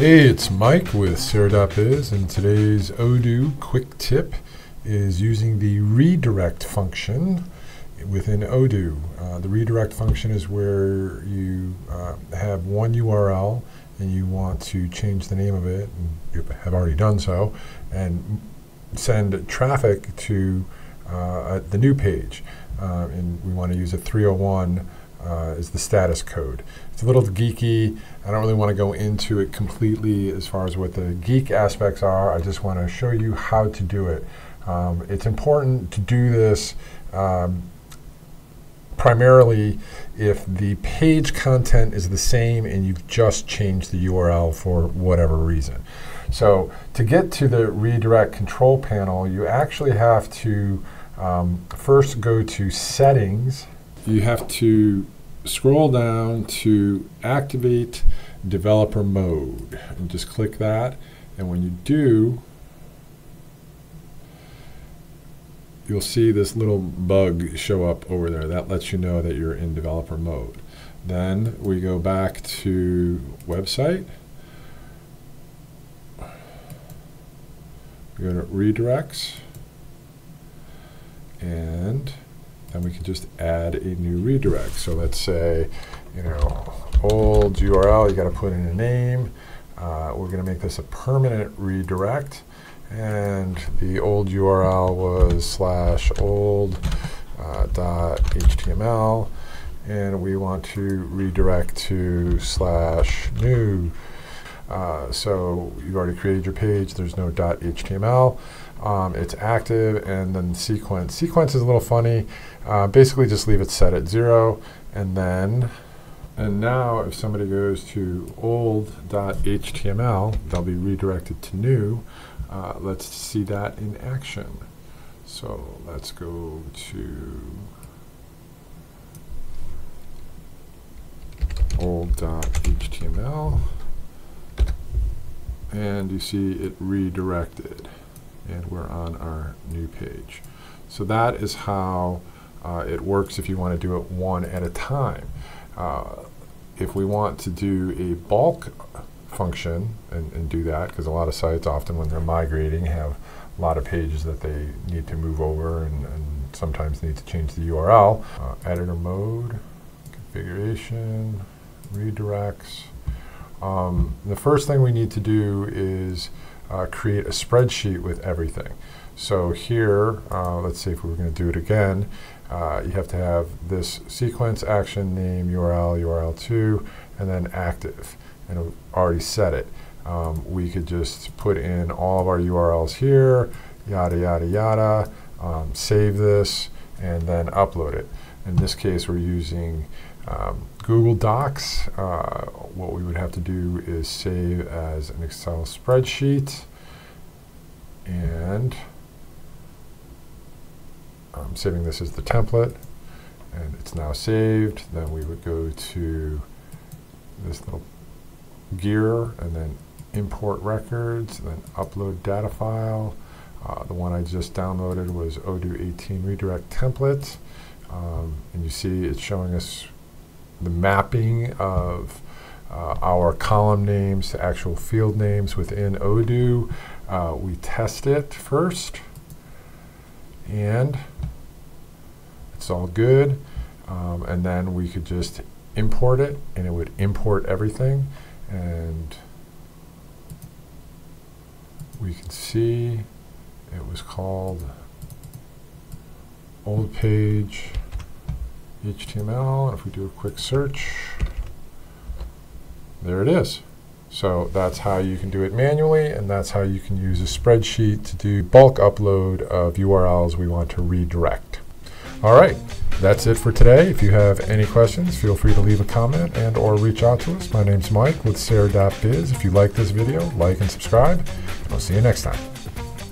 Hey, it's Mike with Serr.biz, and today's Odoo quick tip is using the redirect function within Odoo. Uh, the redirect function is where you uh, have one URL and you want to change the name of it, and you have already done so, and send traffic to uh, the new page. Uh, and we want to use a 301 uh, is the status code. It's a little geeky. I don't really want to go into it completely as far as what the geek aspects are. I just want to show you how to do it. Um, it's important to do this um, primarily if the page content is the same and you've just changed the URL for whatever reason. So to get to the redirect control panel, you actually have to um, first go to settings you have to scroll down to activate developer mode and just click that. And when you do you'll see this little bug show up over there. That lets you know that you're in developer mode. Then we go back to website. We go to redirects. And then we can just add a new redirect. So let's say, you know, old URL, you got to put in a name. Uh, we're going to make this a permanent redirect. And the old URL was slash old uh, dot HTML. And we want to redirect to slash new. Uh, so you've already created your page. There's no dot .html. Um, it's active, and then sequence. Sequence is a little funny. Uh, basically, just leave it set at zero, and then, and now if somebody goes to old.html, they'll be redirected to new. Uh, let's see that in action. So let's go to old.html, and you see it redirected and we're on our new page. So that is how uh, it works if you want to do it one at a time. Uh, if we want to do a bulk function and, and do that, because a lot of sites often when they're migrating have a lot of pages that they need to move over and, and sometimes need to change the URL. Uh, editor mode, configuration, redirects. Um, the first thing we need to do is uh, create a spreadsheet with everything. So here, uh, let's see if we are going to do it again. Uh, you have to have this sequence action name URL, URL2, and then active. And already set it. Um, we could just put in all of our URLs here, yada, yada, yada, um, save this, and then upload it. In this case, we're using um, Google Docs. Uh, what we would have to do is save as an Excel spreadsheet and I'm saving this as the template and it's now saved. Then we would go to this little gear and then import records, and then upload data file. Uh, the one I just downloaded was Odoo 18 redirect template. Um, and you see it's showing us the mapping of uh, our column names to actual field names within Odoo. Uh, we test it first, and it's all good. Um, and then we could just import it, and it would import everything. And we can see it was called old page HTML. If we do a quick search, there it is. So that's how you can do it manually, and that's how you can use a spreadsheet to do bulk upload of URLs we want to redirect. All right, that's it for today. If you have any questions, feel free to leave a comment and or reach out to us. My name's Mike with Serr.biz. If you like this video, like and subscribe. I'll see you next time.